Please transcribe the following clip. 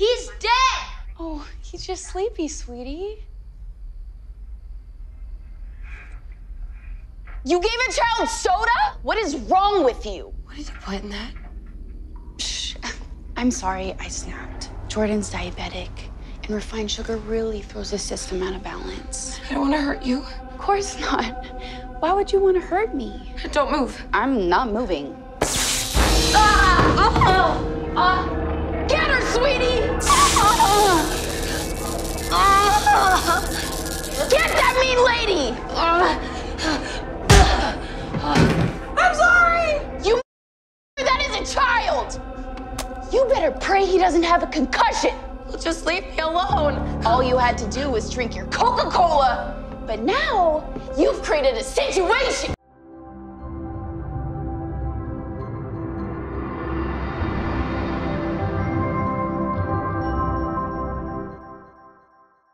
He's dead! Oh, he's just sleepy, sweetie. You gave a child soda? What is wrong with you? What did you put in that? Shh. I'm sorry, I snapped. Jordan's diabetic, and refined sugar really throws his system out of balance. I don't want to hurt you. Of course not. Why would you want to hurt me? Don't move. I'm not moving. You better pray he doesn't have a concussion. Well, just leave me alone. All you had to do was drink your Coca-Cola. But now you've created a situation.